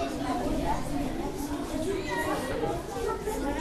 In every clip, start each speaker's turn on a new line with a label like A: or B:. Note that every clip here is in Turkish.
A: Thank you.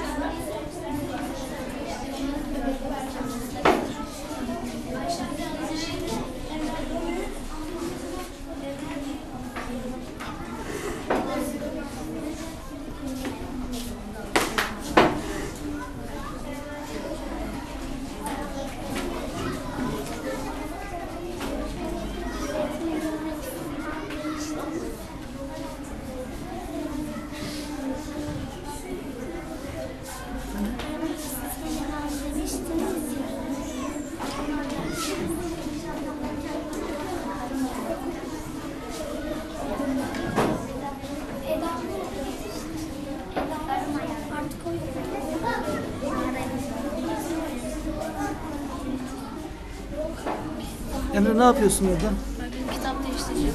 B: Emre ne yapıyorsun orada?
A: Ben kitap değiştireceğim.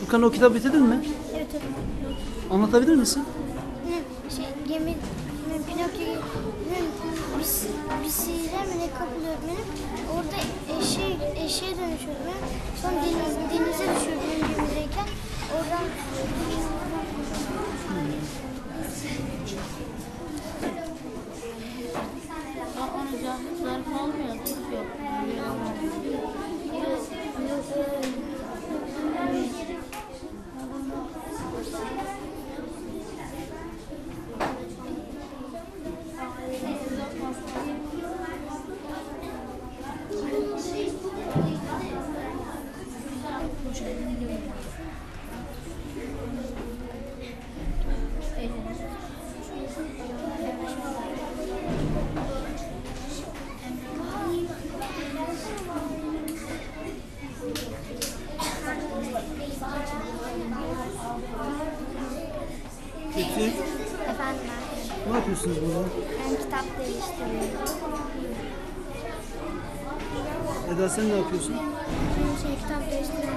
B: Furkan o kitabı bitirdin mi?
A: Evet evet.
B: Anlatabilir misin?
A: Ne şey gemi ne Pinokyo'nun bir, bir sihirle mi ne kapılıyor benim. Orada eşeğe, eşeğe dönüşüyor ben. Sonra deniz, denize
C: olmuyor. Yok.
B: Peki
A: efendim
B: ne yapıyorsunuz burada?
A: ben kitap değiştiriyorum.
B: Eda sen ne yapıyorsun?
A: Şey kitap değiştiriyorum.